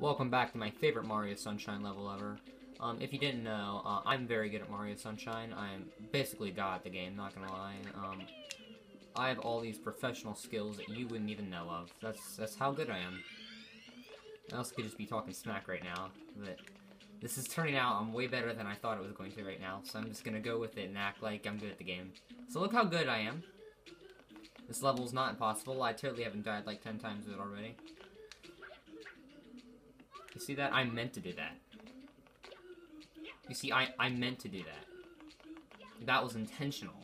Welcome back to my favorite Mario Sunshine level ever. Um, if you didn't know, uh, I'm very good at Mario Sunshine. I'm basically god at the game, not gonna lie. Um, I have all these professional skills that you wouldn't even know of. That's that's how good I am. I also could just be talking smack right now, but this is turning out I'm way better than I thought it was going to right now, so I'm just gonna go with it and act like I'm good at the game. So look how good I am. This level's not impossible. I totally haven't died like 10 times it already. You see that? I meant to do that. You see, I, I meant to do that. That was intentional.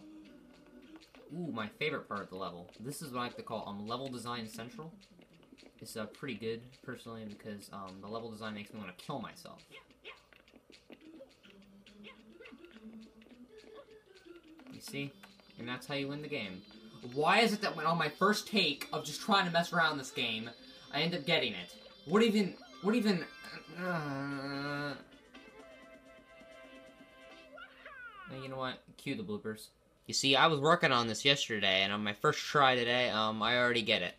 Ooh, my favorite part of the level. This is what I like to call um, level design central. It's uh, pretty good, personally, because um, the level design makes me want to kill myself. You see? And that's how you win the game. Why is it that when on my first take of just trying to mess around this game, I end up getting it? What even... What even... Uh, you know what? Cue the bloopers. You see, I was working on this yesterday, and on my first try today, um, I already get it.